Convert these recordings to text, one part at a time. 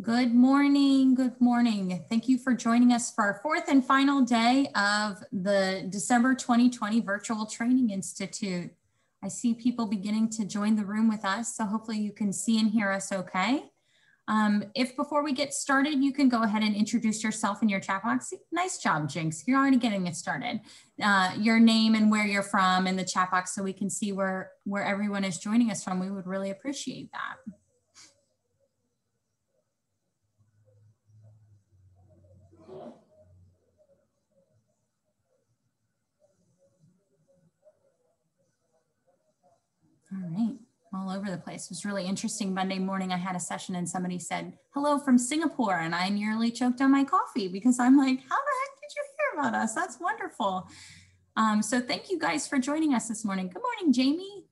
Good morning. Good morning. Thank you for joining us for our fourth and final day of the December 2020 Virtual Training Institute. I see people beginning to join the room with us, so hopefully you can see and hear us okay. Um, if before we get started, you can go ahead and introduce yourself in your chat box. Nice job, Jinx. You're already getting it started. Uh, your name and where you're from in the chat box so we can see where, where everyone is joining us from. We would really appreciate that. All right, all over the place. It was really interesting. Monday morning, I had a session and somebody said, hello from Singapore. And I nearly choked on my coffee because I'm like, how the heck did you hear about us? That's wonderful. Um, so thank you guys for joining us this morning. Good morning, Jamie.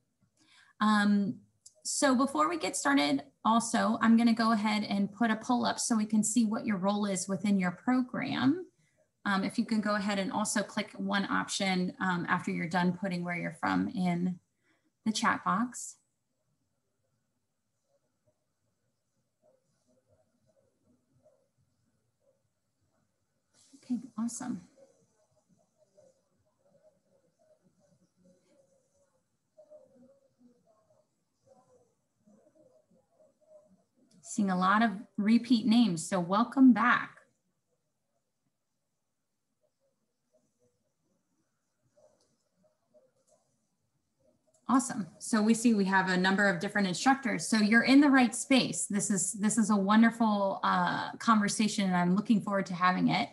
Um, so before we get started, also, I'm gonna go ahead and put a poll up so we can see what your role is within your program. Um, if you can go ahead and also click one option um, after you're done putting where you're from in the chat box. Okay, awesome. Seeing a lot of repeat names, so welcome back. Awesome. So we see we have a number of different instructors. So you're in the right space. This is this is a wonderful uh, conversation, and I'm looking forward to having it.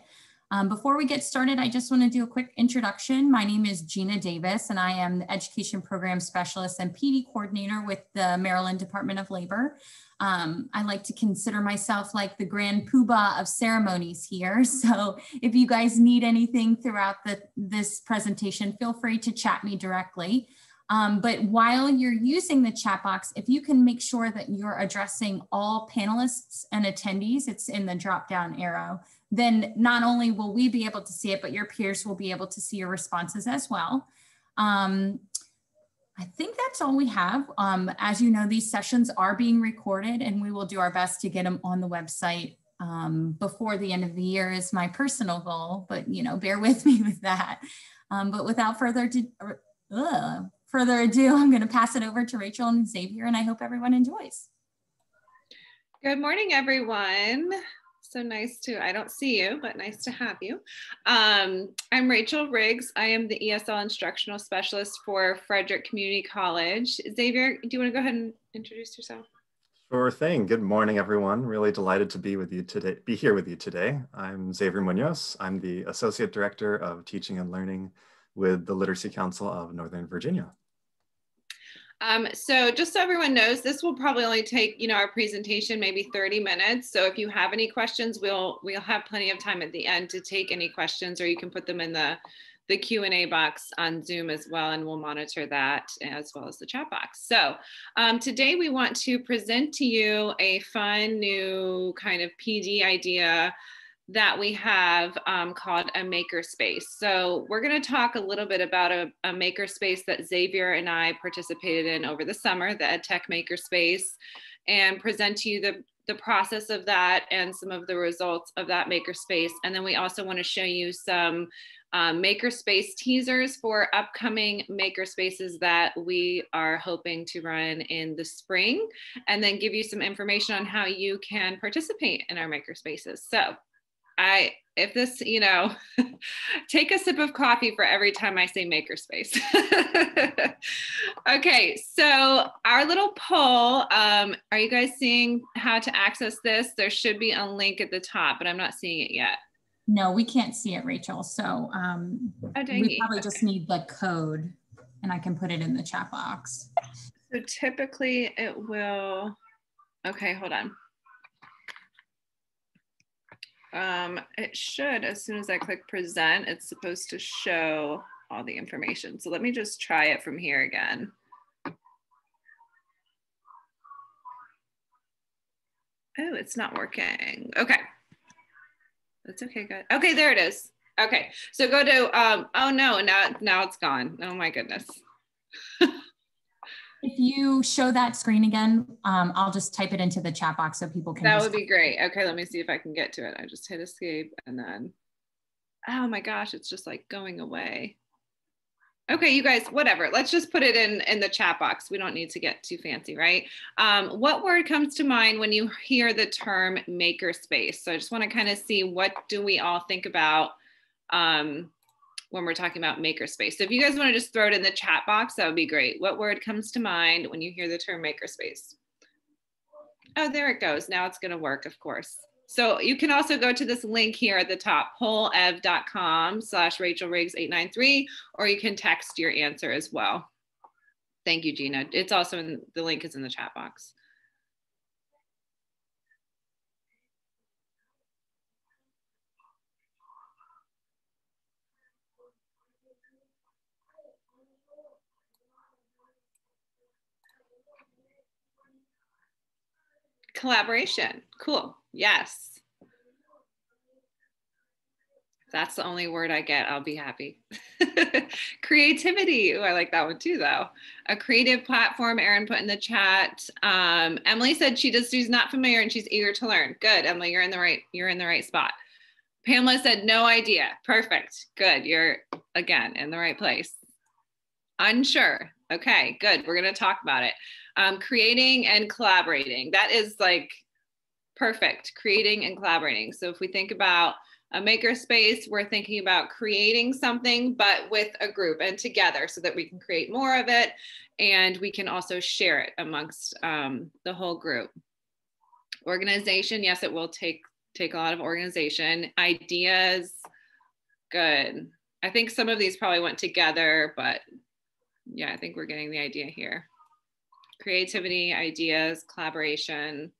Um, before we get started, I just want to do a quick introduction. My name is Jeana Davis, and I am the Education Program Specialist and PD Coordinator with the Maryland Department of Labor. Um, I like to consider myself like the grand poobah of ceremonies here. So if you guys need anything throughout the, this presentation, feel free to chat me directly. Um, but while you're using the chat box, if you can make sure that you're addressing all panelists and attendees, it's in the drop down arrow, then not only will we be able to see it, but your peers will be able to see your responses as well. Um, I think that's all we have. Um, as you know, these sessions are being recorded and we will do our best to get them on the website um, before the end of the year is my personal goal, but you know, bear with me with that. Um, but without further ado, uh, further ado, I'm going to pass it over to Rachel and Xavier, and I hope everyone enjoys. Good morning, everyone. So nice to, I don't see you, but nice to have you. Um, I'm Rachel Riggs. I am the ESL instructional specialist for Frederick Community College. Xavier, do you want to go ahead and introduce yourself? Sure thing. Good morning, everyone. Really delighted to be with you today, be here with you today. I'm Xavier Munoz. I'm the Associate Director of Teaching and Learning with the Literacy Council of Northern Virginia. Um, so just so everyone knows, this will probably only take, you know, our presentation maybe 30 minutes. So if you have any questions, we'll we'll have plenty of time at the end to take any questions or you can put them in the the Q&A box on Zoom as well, and we'll monitor that as well as the chat box. So um, today we want to present to you a fun new kind of PD idea that we have um, called a makerspace. So we're going to talk a little bit about a, a makerspace that Xavier and I participated in over the summer, the EdTech Makerspace, and present to you the, the process of that and some of the results of that makerspace. And then we also want to show you some um, makerspace teasers for upcoming makerspaces that we are hoping to run in the spring, and then give you some information on how you can participate in our makerspaces. So I if this, you know, take a sip of coffee for every time I say makerspace. okay, so our little poll, um, are you guys seeing how to access this? There should be a link at the top, but I'm not seeing it yet. No, we can't see it, Rachel. So um, oh, we probably okay. just need the code and I can put it in the chat box. So typically it will, okay, hold on um, it should, as soon as I click present, it's supposed to show all the information. So let me just try it from here again. Oh, it's not working. Okay. That's okay, good. Okay, there it is. Okay, so go to, um, oh no, now, now it's gone. Oh my goodness. If you show that screen again, um, I'll just type it into the chat box so people can. That would be great. Okay, let me see if I can get to it. I just hit escape and then, oh my gosh, it's just like going away. Okay, you guys, whatever. Let's just put it in in the chat box. We don't need to get too fancy, right? Um, what word comes to mind when you hear the term makerspace? So I just want to kind of see what do we all think about um, when we're talking about makerspace. So if you guys want to just throw it in the chat box, that would be great. What word comes to mind when you hear the term makerspace? Oh, there it goes. Now it's going to work, of course. So you can also go to this link here at the top, pollev.com slash Rachel Riggs 893, or you can text your answer as well. Thank you, Jeana. It's also in the link is in the chat box. Collaboration. Cool. Yes. If that's the only word I get, I'll be happy. Creativity. Oh, I like that one too, though. A creative platform, Erin put in the chat. Um, Emily said she just she's not familiar and she's eager to learn. Good, Emily, you're in the right, you're in the right spot. Pamela said, no idea. Perfect. Good. You're again in the right place. Unsure. Okay, good. We're going to talk about it. Um, creating and collaborating. That is like perfect. Creating and collaborating. So if we think about a makerspace, we're thinking about creating something, but with a group and together so that we can create more of it and we can also share it amongst um, the whole group. Organization, yes, it will take take a lot of organization. Ideas, good. I think some of these probably went together, but yeah, I think we're getting the idea here. Creativity, ideas, collaboration.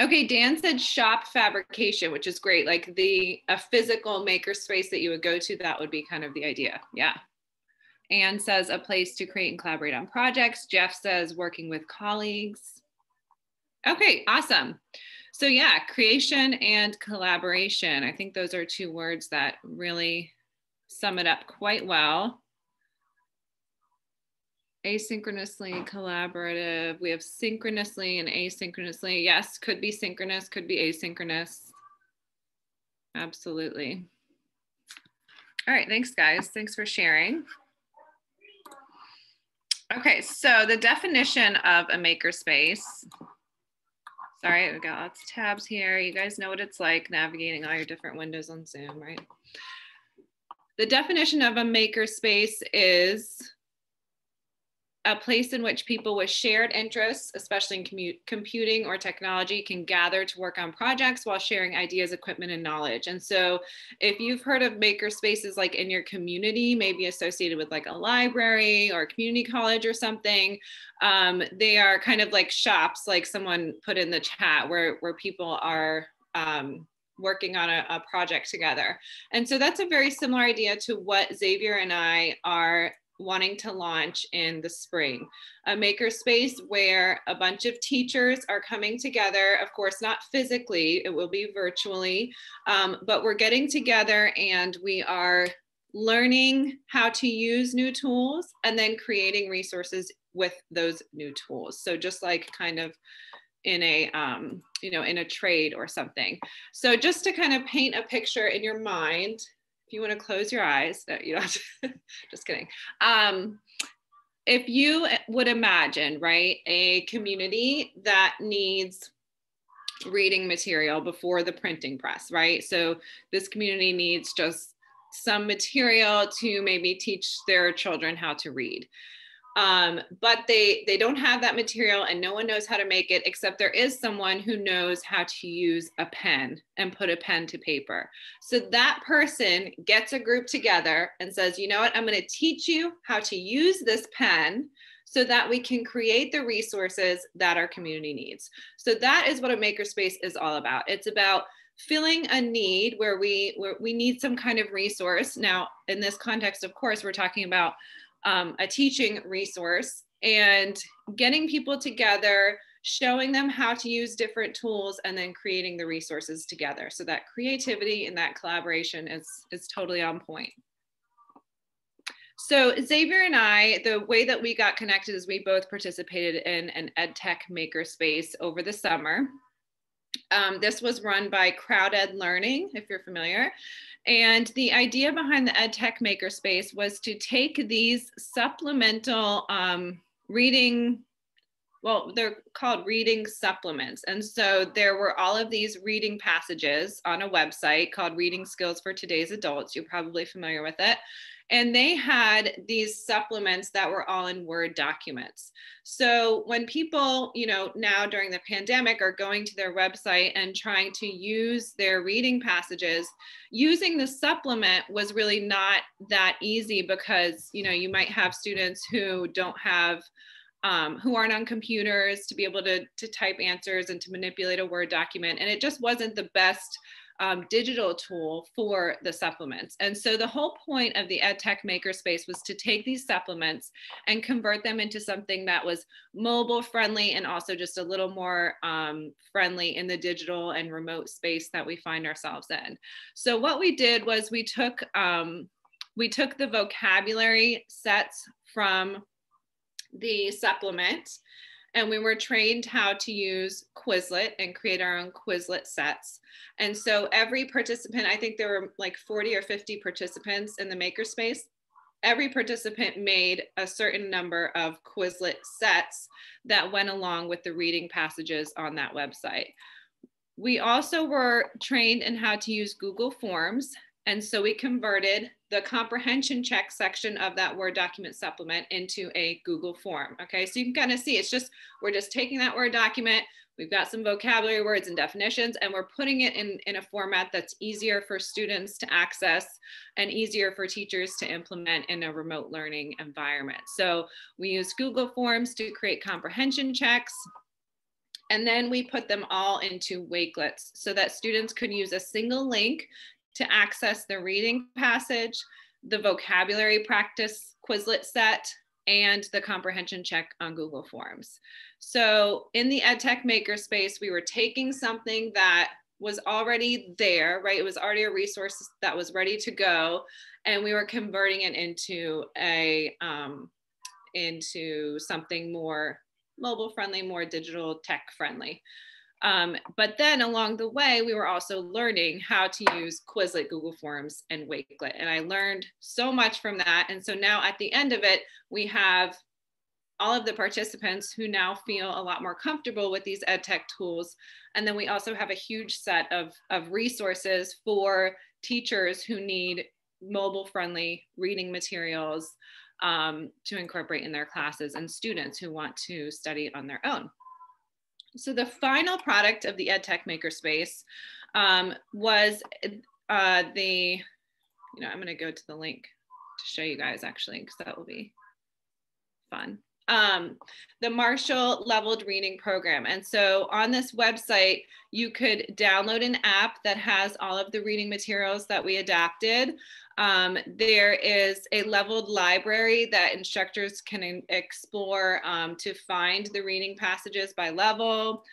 Okay, Dan said shop fabrication, which is great. Like the a physical maker space that you would go to, that would be kind of the idea. Yeah. Anne says a place to create and collaborate on projects. Jeff says working with colleagues. Okay, awesome. So yeah, creation and collaboration. I think those are two words that really sum it up quite well asynchronously collaborative. We have synchronously and asynchronously. Yes could be synchronous could be asynchronous. Absolutely. All right thanks guys. Thanks for sharing. Okay so the definition of a makerspace. Sorry we got lots of tabs here. You guys know what it's like navigating all your different windows on zoom right? The definition of a makerspace is a place in which people with shared interests, especially in computing or technology, can gather to work on projects while sharing ideas, equipment, and knowledge. And so, if you've heard of maker spaces like in your community, maybe associated with like a library or a community college or something, um, they are kind of like shops, like someone put in the chat, where where people are. Um, working on a, a, project together. And so that's a very similar idea to what Xavier and I are wanting to launch in the spring. A makerspace where a bunch of teachers are coming together, of course, not physically, it will be virtually, um, but we're getting together and we are learning how to use new tools and then creating resources with those new tools. So just like kind of in a um, you know in a trade or something so just to kind of paint a picture in your mind if you want to close your eyes, no, you know, just kidding. Um, if you would imagine, right, a community that needs reading material before the printing press, right? So this community needs just some material to maybe teach their children how to read um, but they they don't have that material and no one knows how to make it except there is someone who knows how to use a pen and put a pen to paper. So that person gets a group together and says you know what? I'm going to teach you how to use this pen so that we can create the resources that our community needs. So that is what a makerspace is all about. It's about filling a need where we where we need some kind of resource. Now in this context of course we're talking about um, a teaching resource and getting people together, showing them how to use different tools, and then creating the resources together. So that creativity and that collaboration is, is totally on point. So Xavier and I, the way that we got connected is we both participated in an EdTech makerspace over the summer. Um, this was run by CrowdEd Learning, if you're familiar. And the idea behind the EdTech makerspace was to take these supplemental um, reading well, they're called reading supplements. And so there were all of these reading passages on a website called Reading Skills for Today's Adults. You're probably familiar with it. And they had these supplements that were all in Word documents. So when people, you know, now during the pandemic are going to their website and trying to use their reading passages, using the supplement was really not that easy because, you know, you might have students who don't have um, who aren't on computers to be able to, to type answers and to manipulate a Word document. And it just wasn't the best um, digital tool for the supplements. And so the whole point of the EdTech Makerspace was to take these supplements and convert them into something that was mobile friendly and also just a little more um, friendly in the digital and remote space that we find ourselves in. So what we did was we took um, we took the vocabulary sets from the supplement and we were trained how to use Quizlet and create our own Quizlet sets. And so every participant, I think there were like 40 or 50 participants in the makerspace. Every participant made a certain number of Quizlet sets that went along with the reading passages on that website. We also were trained in how to use Google Forms and so we converted the comprehension check section of that Word document supplement into a Google form. Okay, so you can kind of see it's just, we're just taking that Word document, we've got some vocabulary words and definitions, and we're putting it in, in a format that's easier for students to access and easier for teachers to implement in a remote learning environment. So we use Google Forms to create comprehension checks, and then we put them all into Wakelets so that students could use a single link to access the reading passage, the vocabulary practice Quizlet set, and the comprehension check on Google Forms. So in the EdTech Makerspace, we were taking something that was already there, right? It was already a resource that was ready to go, and we were converting it into a um, into something more mobile friendly, more digital tech friendly. Um, but then along the way, we were also learning how to use Quizlet, Google Forms, and Wakelet. And I learned so much from that. And so now at the end of it, we have all of the participants who now feel a lot more comfortable with these ed tech tools. And then we also have a huge set of, of resources for teachers who need mobile friendly reading materials um, to incorporate in their classes and students who want to study on their own. So the final product of the EdTech Makerspace um, was uh, the, you know, I'm gonna go to the link to show you guys actually, because that will be fun. Um, the Marshall Leveled Reading Program. And so on this website, you could download an app that has all of the reading materials that we adapted. Um, there is a leveled library that instructors can explore um, to find the reading passages by level.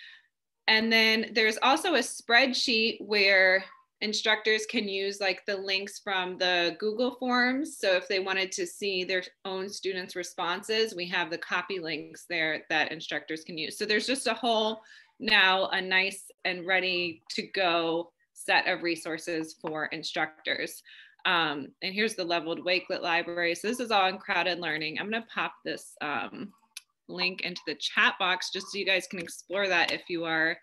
And then there's also a spreadsheet where instructors can use like the links from the Google Forms. So if they wanted to see their own students' responses, we have the copy links there that instructors can use. So there's just a whole now a nice and ready to go set of resources for instructors. Um, and here's the leveled Wakelet library. So this is all in CrowdEd Learning. I'm gonna pop this um, link into the chat box just so you guys can explore that if you are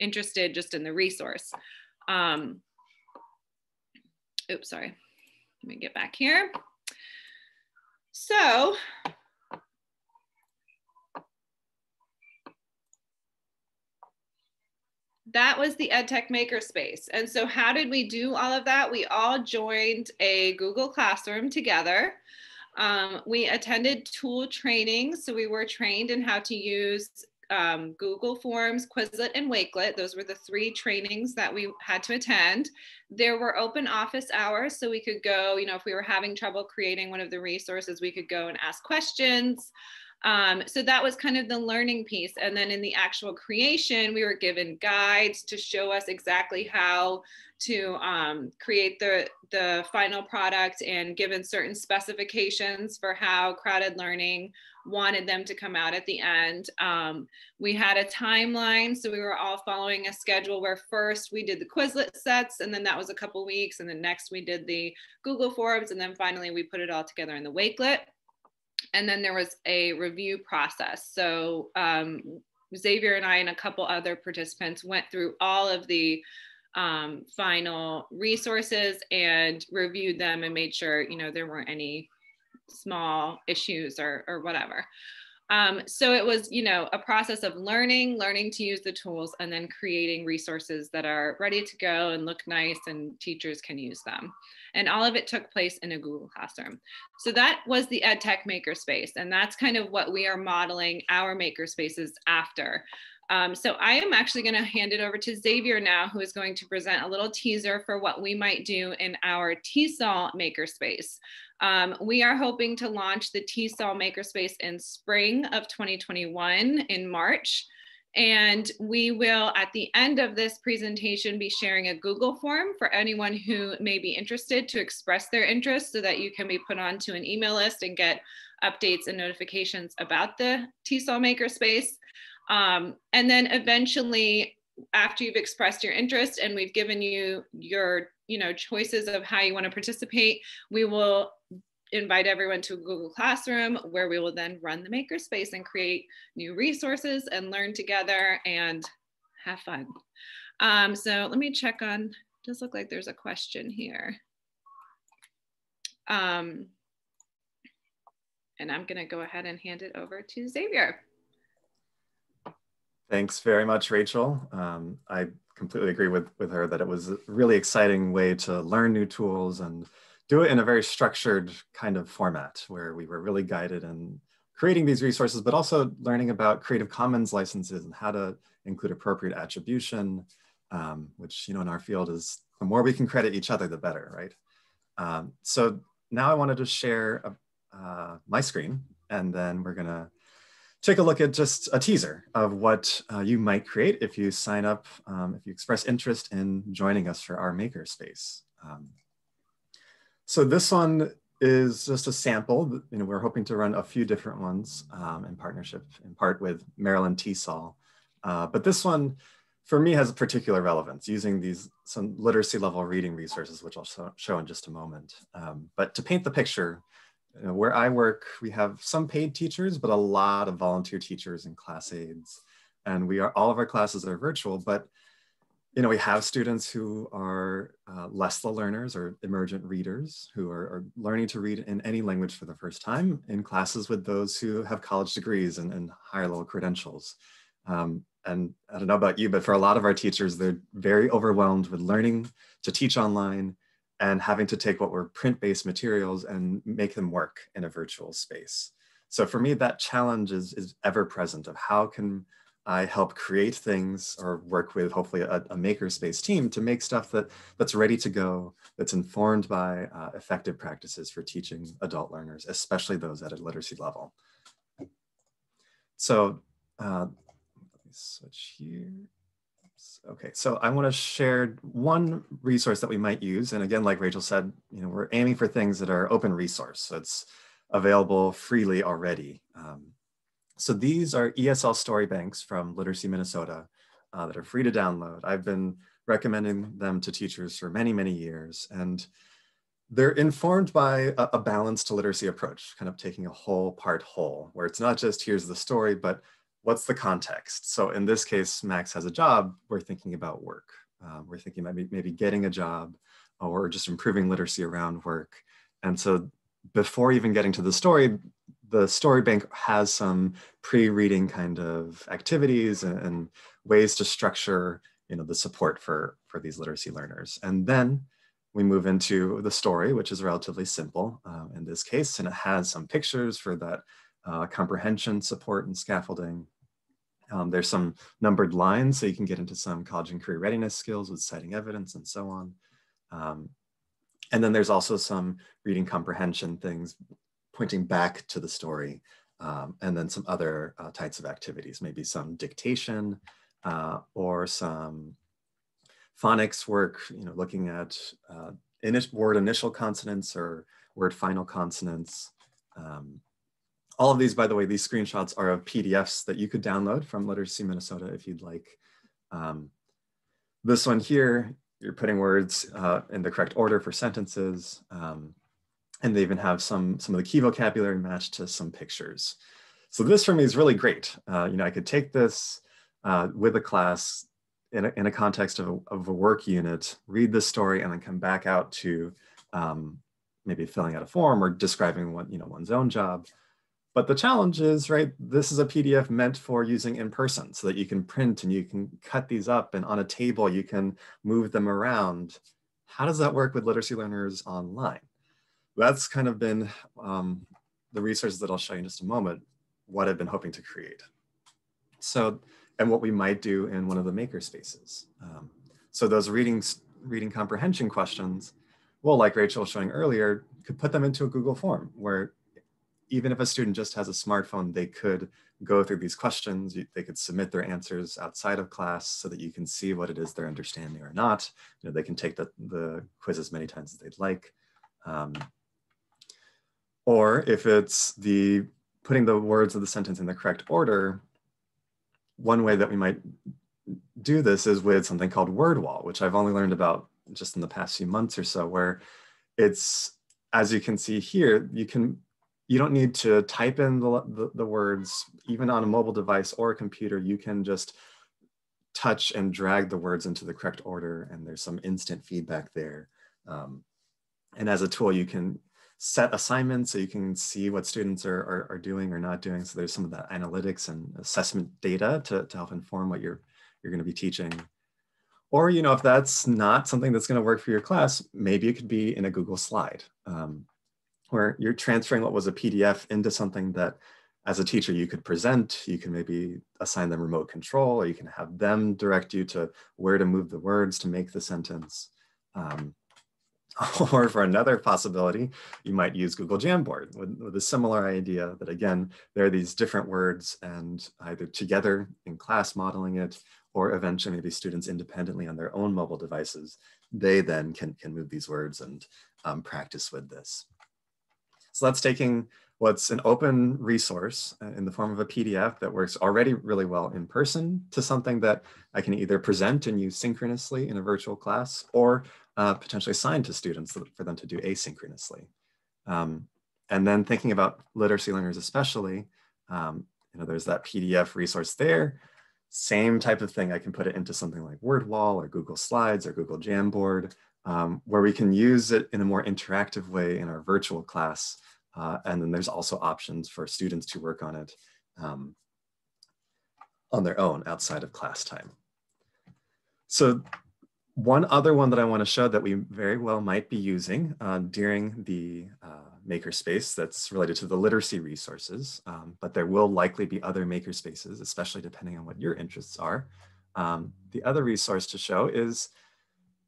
interested just in the resource. Um, oops, sorry. Let me get back here. So that was the EdTech Makerspace. And so how did we do all of that? We all joined a Google Classroom together. Um, we attended tool training. So we were trained in how to use um, Google Forms, Quizlet, and Wakelet. Those were the three trainings that we had to attend. There were open office hours, so we could go, you know, if we were having trouble creating one of the resources, we could go and ask questions. Um, so that was kind of the learning piece. And then in the actual creation, we were given guides to show us exactly how to um, create the, the final product and given certain specifications for how CrowdEd Learning wanted them to come out at the end. Um, we had a timeline, so we were all following a schedule where first we did the Quizlet sets, and then that was a couple weeks, and then next we did the Google Forms, and then finally we put it all together in the Wakelet. And then there was a review process. So um, Xavier and I and a couple other participants went through all of the um, final resources and reviewed them and made sure you know there weren't any small issues or, or whatever. Um, so it was, you know, a process of learning, learning to use the tools, and then creating resources that are ready to go and look nice and teachers can use them. And all of it took place in a Google Classroom. So that was the EdTech Makerspace. And that's kind of what we are modeling our makerspaces after. Um, so I am actually going to hand it over to Xavier now, who is going to present a little teaser for what we might do in our TESOL makerspace. Um, we are hoping to launch the TESOL makerspace in spring of 2021 in March. And we will, at the end of this presentation, be sharing a Google form for anyone who may be interested to express their interest so that you can be put onto an email list and get updates and notifications about the TESOL makerspace. Um, and then eventually, after you've expressed your interest and we've given you your you know choices of how you want to participate, we will invite everyone to Google Classroom where we will then run the makerspace and create new resources and learn together and have fun. Um, so let me check on, does look like there's a question here. Um, and I'm gonna go ahead and hand it over to Xavier. Thanks very much, Rachel. Um, I completely agree with, with her that it was a really exciting way to learn new tools and do it in a very structured kind of format where we were really guided in creating these resources, but also learning about Creative Commons licenses and how to include appropriate attribution, um, which, you know, in our field is the more we can credit each other, the better, right? Um, so now I wanted to share a, uh, my screen and then we're gonna take a look at just a teaser of what uh, you might create if you sign up, um, if you express interest in joining us for our makerspace. Um, so this one is just a sample. You know, we're hoping to run a few different ones um, in partnership, in part with Maryland TESOL. Uh, but this one, for me, has a particular relevance using these some literacy level reading resources, which I'll show, show in just a moment. Um, but to paint the picture, you know, where I work, we have some paid teachers, but a lot of volunteer teachers and class aides. And we are all of our classes are virtual, but you know, we have students who are uh, LESLLA learners or emergent readers who are, are, learning to read in any language for the first time in classes with those who have college degrees and, and higher level credentials. Um, and I don't know about you, but for a lot of our teachers, they're very overwhelmed with learning to teach online and having to take what were print-based materials and make them work in a virtual space. So for me, that challenge is, is ever present of how can I help create things or work with hopefully a, a makerspace team to make stuff that, that's ready to go, that's informed by uh, effective practices for teaching adult learners, especially those at a literacy level. So uh, let me switch here. Okay, so I want to share one resource that we might use. And again, like Rachel said, you know, we're aiming for things that are open resource. So it's available freely already. Um, so these are ESL story banks from Literacy Minnesota uh, that are free to download. I've been recommending them to teachers for many, many years. And they're informed by a, a balanced literacy approach, kind of taking a whole part whole, where it's not just here's the story, but what's the context? So in this case, Max has a job, we're thinking about work. Um, we're thinking maybe, maybe getting a job or just improving literacy around work. And so before even getting to the story, the story bank has some pre-reading kind of activities and, and, ways to structure you know the support for for these literacy learners. And then we move into the story which is relatively simple um, in this case and it has some pictures for that uh, comprehension support and scaffolding. Um, there's some numbered lines so you can get into some college and career readiness skills with citing evidence and so on. Um, and then there's also some reading comprehension things pointing back to the story um, and then some other uh, types of activities, maybe some dictation uh, or some phonics work, you know, looking at uh, word initial consonants or word final consonants. Um, all of these, by the way, these screenshots are of PDFs that you could download from Literacy Minnesota if you'd like. Um, this one here, you're putting words uh, in the correct order for sentences. Um, and they even have some, some of the key vocabulary matched to some pictures. So this for me is really great. Uh, you know, I could take this uh, with a class in a, in a context of a, of a, work unit, read the story, and then come back out to um, maybe filling out a form or describing what, you know, one's own job. But the challenge is, right, this is a PDF meant for using in person so that you can print and you can cut these up and on a table you can move them around. How does that work with literacy learners online? That's kind of been um, the resources that I'll show you in just a moment, what I've been hoping to create. So, and what we might do in one of the maker spaces. Um, so those reading, reading comprehension questions, well, like Rachel was showing earlier, could put them into a Google form where even if a student just has a smartphone, they could go through these questions. They could submit their answers outside of class so that you can see what it is they're understanding or not. You know, they can take the, the quiz as many times as they'd like. Um, or if it's the putting the words of the sentence in the correct order, one way that we might do this is with something called WordWall, which I've only learned about just in the past few months or so, where it's, as you can see here, you can you don't need to type in the, the, the, words, even on a mobile device or a computer, you can just touch and drag the words into the correct order and there's some instant feedback there. Um, and as a tool, you can set assignments so you can see what students are, are, are, doing or not doing. So there's some of the analytics and assessment data to, to help inform what you're, you're gonna be teaching. Or, you know, if that's not something that's gonna work for your class, maybe it could be in a Google slide. Um, where you're transferring what was a PDF into something that as a teacher you could present, you can maybe assign them remote control, or you can have them direct you to where to move the words to make the sentence. Um, or for another possibility, you might use Google Jamboard with, with, a similar idea that again, there are these different words and either together in class modeling it, or eventually maybe students independently on their own mobile devices, they then can, can move these words and um, practice with this. So that's taking what's an open resource uh, in the form of a PDF that works already really well in person to something that I can either present and use synchronously in a virtual class or uh, potentially assign to students for them to do asynchronously. Um, and then thinking about literacy learners especially, um, you know, there's that PDF resource there. Same type of thing, I can put it into something like WordWall or Google Slides or Google Jamboard, um, where we can use it in a more interactive way in our virtual class uh, and then there's also options for students to work on it um, on their own outside of class time. So one other one that I want to show that we very well might be using uh, during the uh, makerspace that's related to the literacy resources, um, but there will likely be other makerspaces, especially depending on what your interests are. Um, the other resource to show is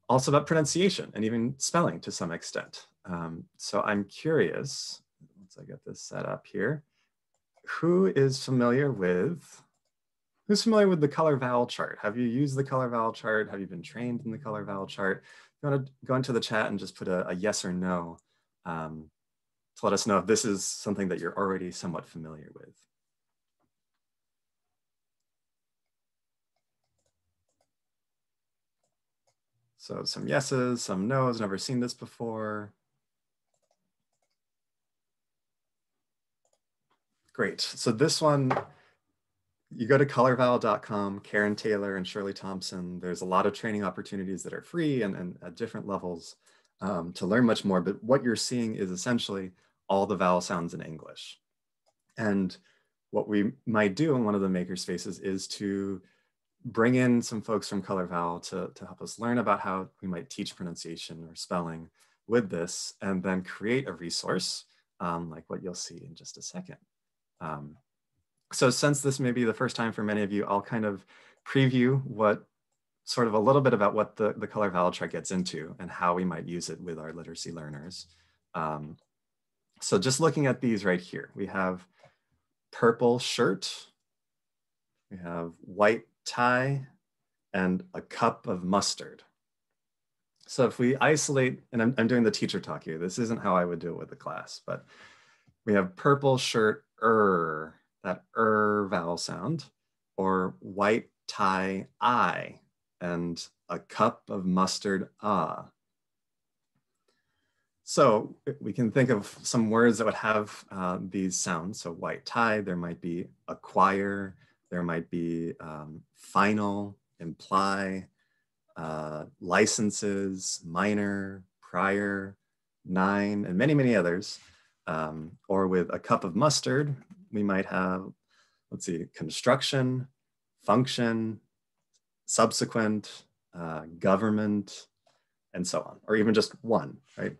also about pronunciation and even spelling to some extent. Um, so I'm curious I get this set up here. Who is familiar with, who's familiar with the color vowel chart? Have you used the color vowel chart? Have you been trained in the color vowel chart? you want to go into the chat and just put a, a yes or no um, to let us know if this is something that you're already somewhat familiar with. So some yeses, some no's, never seen this before. Great. So this one, you go to colorvowel.com, Karen Taylor and Shirley Thompson. There's a lot of training opportunities that are free and, and at different levels um, to learn much more. But what you're seeing is essentially all the vowel sounds in English. And what we might do in one of the maker spaces is to bring in some folks from Color Vowel to, to help us learn about how we might teach pronunciation or spelling with this, and then create a resource um, like what you'll see in just a second. Um, so since this may be the first time for many of you, I'll kind of preview what sort of a little bit about what the, the color vowel chart gets into and how we might use it with our literacy learners. Um, so just looking at these right here, we have purple shirt, we have white tie, and a cup of mustard. So if we isolate, and I'm, I'm doing the teacher talk here, this isn't how I would do it with the class, but we have purple shirt, er, that er vowel sound, or white tie, I, and a cup of mustard, ah. So we can think of some words that would have uh, these sounds. So white tie, there might be acquire, there might be um, final, imply, uh, licenses, minor, prior, nine, and many, many others. Um, or with a cup of mustard, we might have, let's see, construction, function, subsequent, uh, government, and so on, or even just one, right?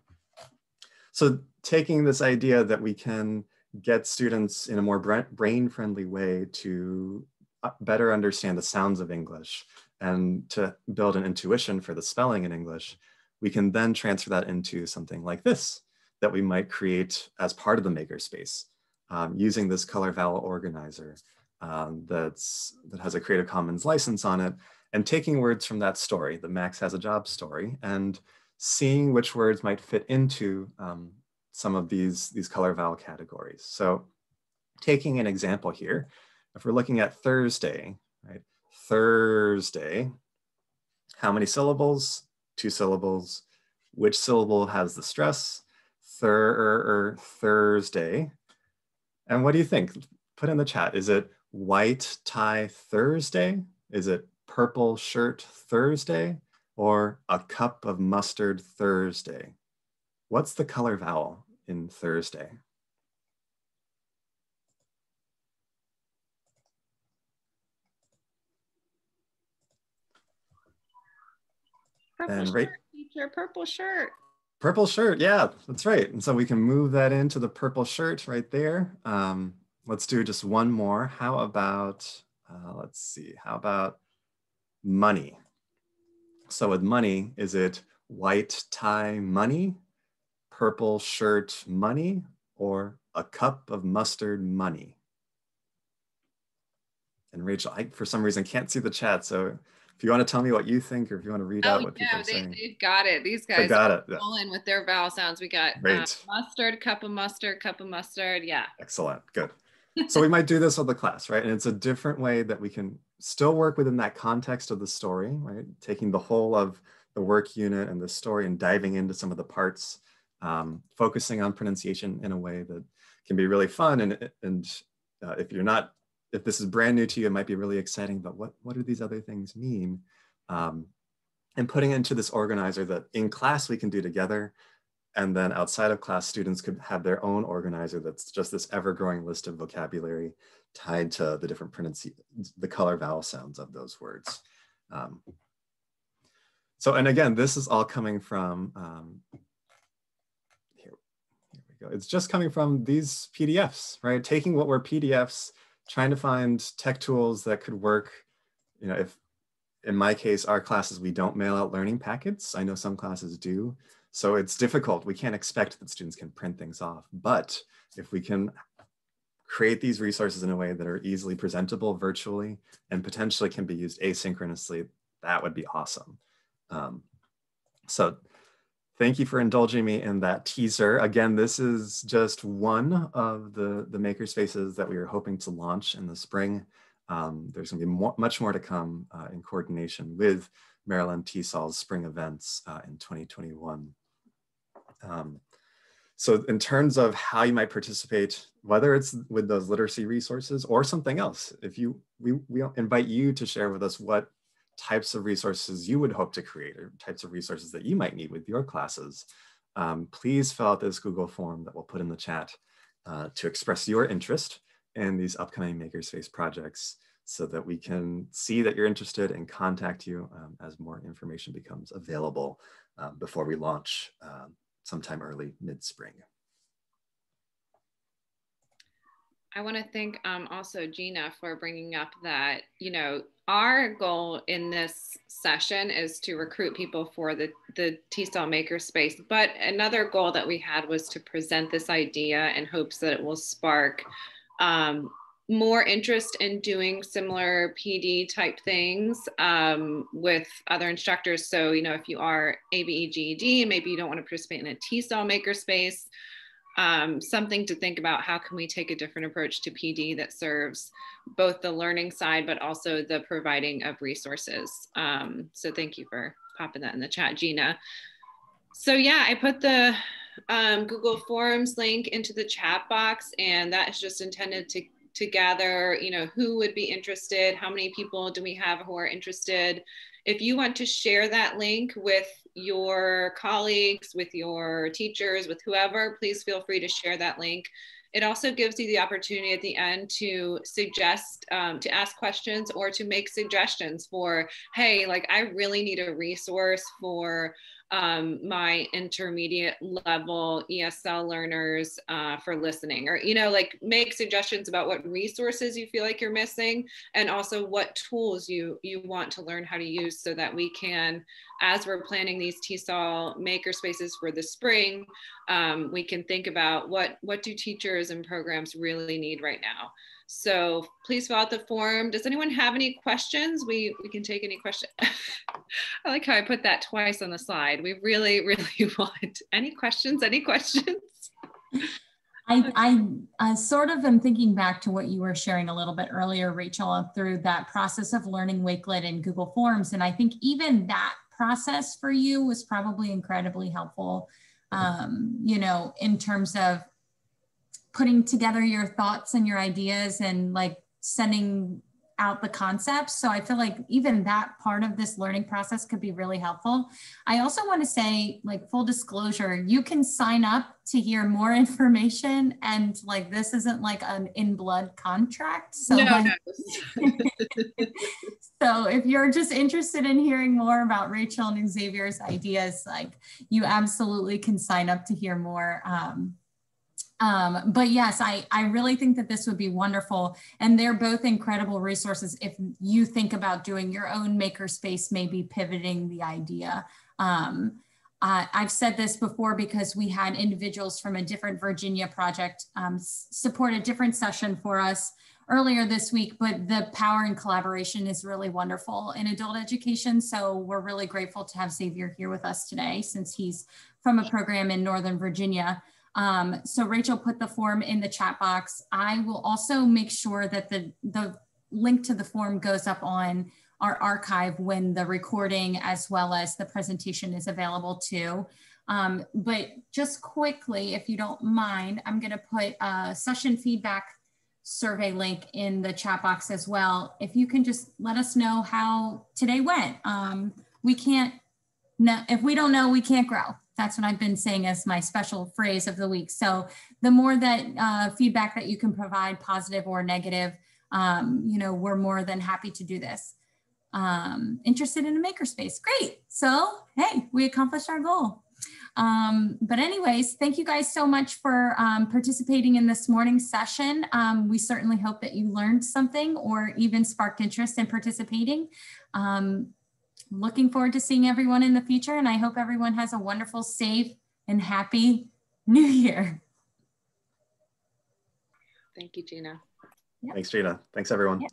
So taking this idea that we can get students in a more brain-friendly way to uh, better understand the sounds of English and to build an intuition for the spelling in English, we can then transfer that into something like this that we might create as part of the makerspace um, using this color vowel organizer um, that's, that has a Creative Commons license on it and taking words from that story, the Max has a job story, and seeing which words might fit into um, some of these, these color vowel categories. So taking an example here, if we're looking at Thursday, right? Thursday, how many syllables? Two syllables. Which syllable has the stress? Thur Thursday. And what do you think? Put in the chat. Is it white tie Thursday? Is it purple shirt Thursday? Or a cup of mustard Thursday? What's the color vowel in Thursday? Purple and right, shirt, teacher, purple shirt. Purple shirt, yeah, that's right. And so we can move that into the purple shirt right there. Um, let's do just one more. How about, uh, let's see, how about money? So with money, is it white tie money, purple shirt money, or a cup of mustard money? And Rachel, I, for some reason, can't see the chat. So if you want to tell me what you think or if you want to read oh, out what yeah, people are they, saying. They've got it. These guys got it. In with their vowel sounds. We got uh, mustard, cup of mustard, cup of mustard. Yeah. Excellent. Good. so we might do this with the class, right? And it's a different way that we can still work within that context of the story, right? Taking the whole of the work unit and the story and diving into some of the parts, um, focusing on pronunciation in a way that can be really fun. And, and uh, if you're not if this is brand new to you, it might be really exciting, but what, what do these other things mean? Um, and putting into this organizer that in class we can do together. And then outside of class, students could have their own organizer that's just this ever-growing list of vocabulary tied to the different pronunciations, the color vowel sounds of those words. Um, so, and again, this is all coming from, um, here, here we go. It's just coming from these PDFs, right? Taking what were PDFs trying to find tech tools that could work. You know, if in my case, our classes, we don't mail out learning packets. I know some classes do. So it's difficult. We can't expect that students can print things off. But if we can create these resources in a way that are easily presentable virtually and potentially can be used asynchronously, that would be awesome. Um, so Thank you for indulging me in that teaser. Again, this is just one of the, the maker spaces that we are hoping to launch in the spring. Um, there's gonna be much more to come uh, in coordination with Maryland TESOL's spring events uh, in 2021. Um, so in terms of how you might participate, whether it's with those literacy resources or something else, if you, we, we invite you to share with us what types of resources you would hope to create or types of resources that you might need with your classes, um, please fill out this Google form that we'll put in the chat uh, to express your interest in these upcoming Makerspace projects so that we can see that you're interested and contact you um, as more information becomes available um, before we launch um, sometime early mid-spring. I want to thank um, also Jeana for bringing up that, you know, our goal in this session is to recruit people for the, the TESOL maker space. But another goal that we had was to present this idea in hopes that it will spark um, more interest in doing similar PD type things um, with other instructors. So, you know, if you are ABE GED, maybe you don't want to participate in a TESOL makerspace, um, something to think about how can we take a different approach to PD that serves both the learning side, but also the providing of resources. Um, so thank you for popping that in the chat, Jeana. So yeah, I put the um, Google Forms link into the chat box and that is just intended to to gather, you know, who would be interested, how many people do we have who are interested. If you want to share that link with your colleagues, with your teachers, with whoever, please feel free to share that link. It also gives you the opportunity at the end to suggest, um, to ask questions or to make suggestions for, hey, like I really need a resource for um, my intermediate level ESL learners uh, for listening, or, you know, like make suggestions about what resources you feel like you're missing and also what tools you, you want to learn how to use so that we can, as we're planning these TESOL maker spaces for the spring, um, we can think about what, what do teachers and programs really need right now. So please fill out the form. Does anyone have any questions? We, we can take any questions. I like how I put that twice on the slide. We really, really want any questions, any questions? I, I, I sort of am thinking back to what you were sharing a little bit earlier, Rachel, through that process of learning Wakelet and Google Forms. And I think even that process for you was probably incredibly helpful, um, you know, in terms of putting together your thoughts and your ideas and like sending out the concepts. So I feel like even that part of this learning process could be really helpful. I also want to say, like, full disclosure, you can sign up to hear more information, and like, this isn't like an in blood contract. So, no, like, no. so if you're just interested in hearing more about Rachel and Xavier's ideas, like, you absolutely can sign up to hear more. Um, um, but yes, I, I really think that this would be wonderful. And they're both incredible resources if you think about doing your own makerspace, maybe pivoting the idea. Um, uh, I've said this before because we had individuals from a different Virginia project um, support a different session for us earlier this week, but the power and collaboration is really wonderful in adult education. So we're really grateful to have Xavier here with us today since he's from a program in Northern Virginia. Um, so Rachel put the form in the chat box. I will also make sure that the, the link to the form goes up on our archive when the recording as well as the presentation is available too. Um, but just quickly, if you don't mind, I'm gonna put a session feedback survey link in the chat box as well. If you can just let us know how today went. Um, we can't, no, if we don't know, we can't grow that's what I've been saying as my special phrase of the week. So the more that uh, feedback that you can provide, positive or negative, um, you know, we're more than happy to do this. Um, interested in a makerspace, great. So hey, we accomplished our goal. Um, but anyways, thank you guys so much for um, participating in this morning's session. Um, we certainly hope that you learned something or even sparked interest in participating. Um, looking forward to seeing everyone in the future. And I hope everyone has a wonderful, safe, and happy new year. Thank you, Jeana. Yep. Thanks, Jeana. Thanks, everyone. Yep.